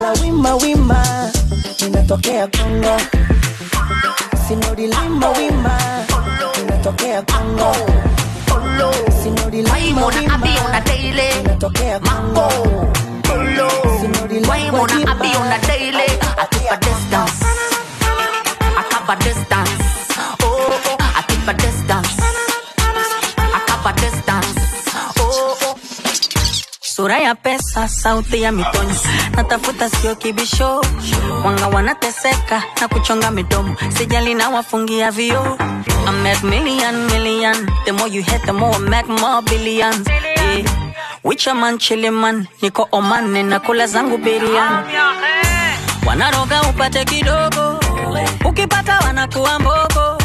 la wima wima. Inatokea Kongo, sinodi lima wima inatokea Kongo, sinodi lima wima abi on a daily. inatokea Kongo, sinodi lima Waimona abi on wima. a daily. I keep a distance. I ya pesa, sauti ya mitonyo, natafuta sio kibisho, wanga wanateseka na kuchonga midomo, sijali na wafungia vio. I make million million, the more you hit the more I make more billions. Yeah. Wicha man chili man, niko Oman ninakula zangu biriani. Wanaroga upate kidogo, ukipata wanakuwa mbogo,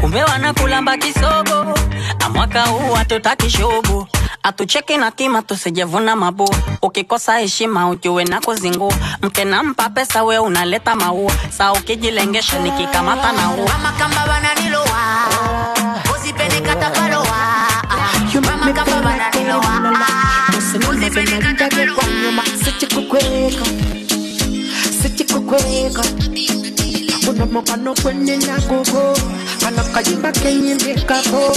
kumbe wanakulamba kisogo. Na mwaka huu hatutaki shubu, atucheki na kima tusijevuna mabu. Ukikosa heshima ujue na kuzingu, mke nampa pesa we unaleta maua, saa ukijilengesha nikikamata na ua. Mama kamba. Mama kamba kwenye nyagogo. Anakayimba kenyindikako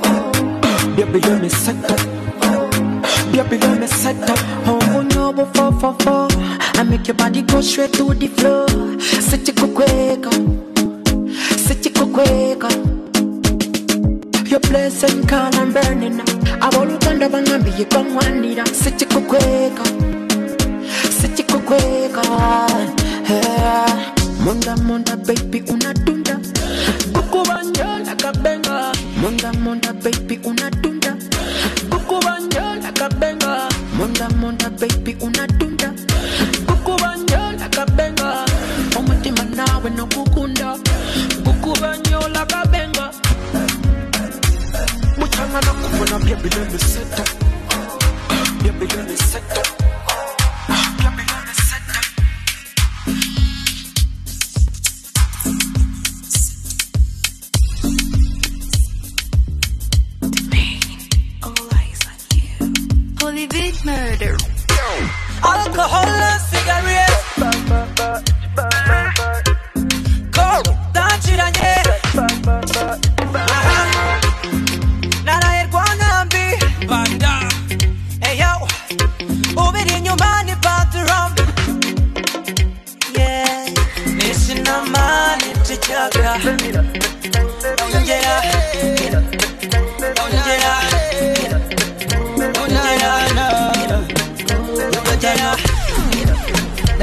muchangana kufuna byebilemiseto byebilemiseto byebilemiseto muchangana kufuna byebilemiseto byebilemiseto byebilemiseto obunyobo fofofo I make your body go straight to the floor. Sichikukweka sichikukweka Your blessing call and burning aboluganda bangambiye bangwanira sichikukweka sichikukweka Eh, munda munda baby unatunda kukubanjola kabenga munda munda baby unatunda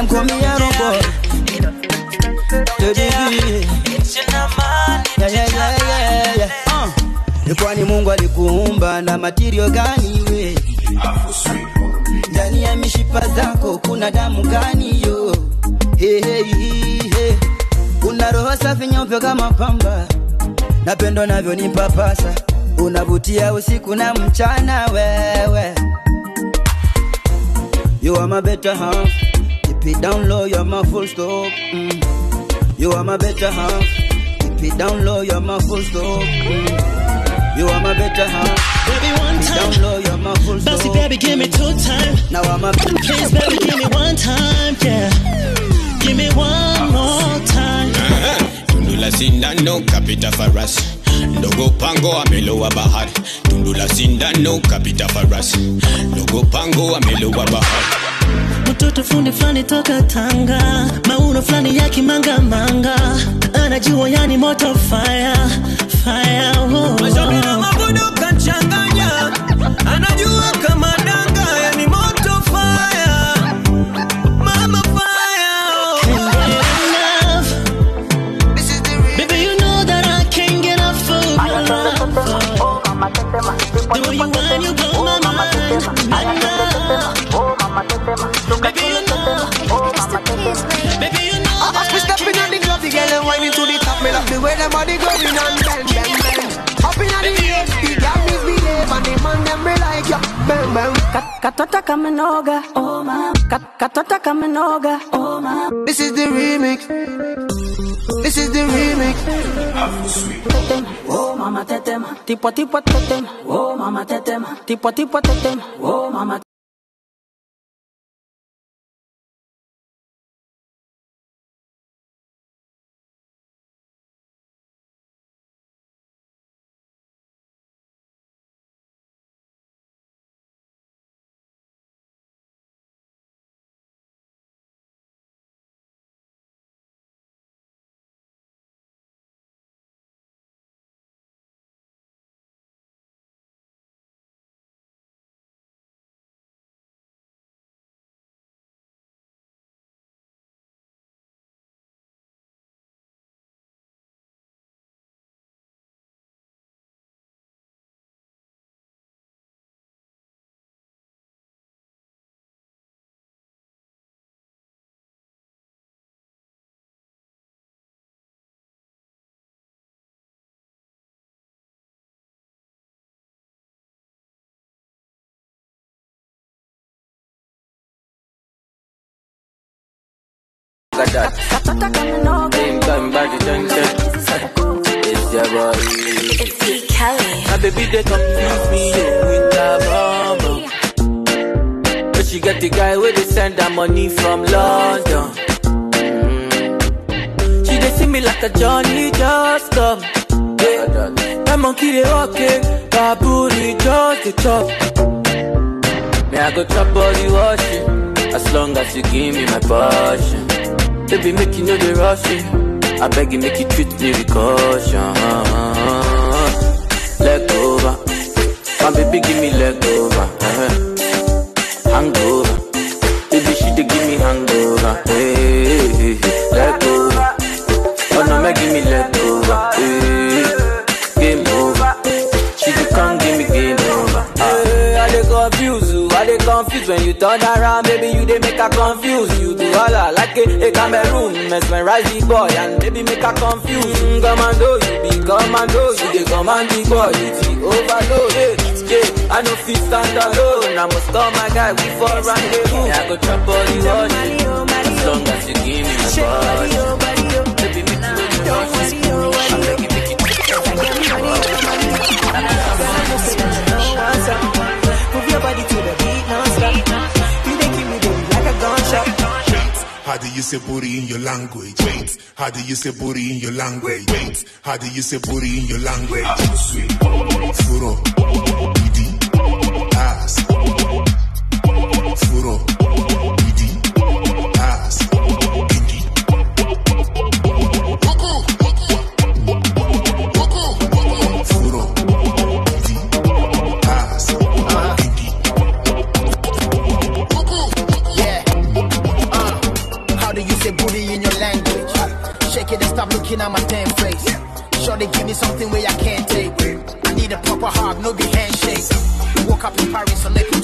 Them call me a robot. To the beat. Nishina mali Yeah, yeah, yeah, yeah, yeah. Uh. Ni kwani Mungu alikuumba na matirio gani we? Ndani ya mishipa zako kuna damu gani yo? Hey, hey, hey, hey. Una roho safi nyeupe kama pamba, napendo navyo nipapasa, unavutia usiku na mchana wewe. You are my better half. Keep it down low, you're my full stop. Mm. You are my better half. Keep it down low, you're my full stop. Mm. You are my better half. Baby, one time. down low, you're my full stop. Bossy baby, give me two time. Now I'm a Please, baby, give me one time, yeah. Give me one more time. Tundu la sindano kapita farasi ndogo pango amelowa bahari tundu la sindano kapita farasi ndogo pango amelowa bahari Mtoto fundi fulani toka Tanga, mauno fulani ya kimanga-manga, anajua yani moto fire, fire, oh. Na mabodo kanchanganya, anajua kama them body going on bend, bend, bend. Up in the air, the girl misbehave and the man them be like ya. Bang, bang. Katota kamenoga, oh ma. Katota kamenoga, oh ma. This is the remix. This is the remix. Tetema, oh mama tetema. Tipo tipo tetema, oh mama tetema. Tipo tipo tetema, oh mama. Like that. Same time, body junction. It's your boy. It's. Kelly. My baby, they confuse me with that bomb. But she get the guy where they send her money from London. Mm. She they see me like a Johnny just come. Yeah. My monkey they walk it, baboon just the chop. May I go chop body washing, as long as you give me my passion. Baby, make you know the rush. I beg you, make you treat me with caution. Leg over. My baby, give me leg over. Uh-huh. Hangover. Baby, she dey give me hangover. Leg over. Oh no, make give me leg over. Game over. She dey come give me game over. I dey confuse you, I dey confuse when you turn around, baby. You dey make her confuse. Like a, a Cameroon, mesmerize the boy and baby make her confuse. Mm, commando, you be commando, you dey command the boy, you the overload. Yeah, yeah, I know fit stand alone. I must call my guy, we for rendezvous. Yeah, I go chop all the money, as long as you give me my body. Baby, make you know say booty in your language? Wait. How do you say booty in your language? Wait. How do you say booty in your language? Ah, Furo. Looking at my damn face. Sure they give me something where I can't take. I need a proper hug, no be handshake. Woke up in Paris on April 24th.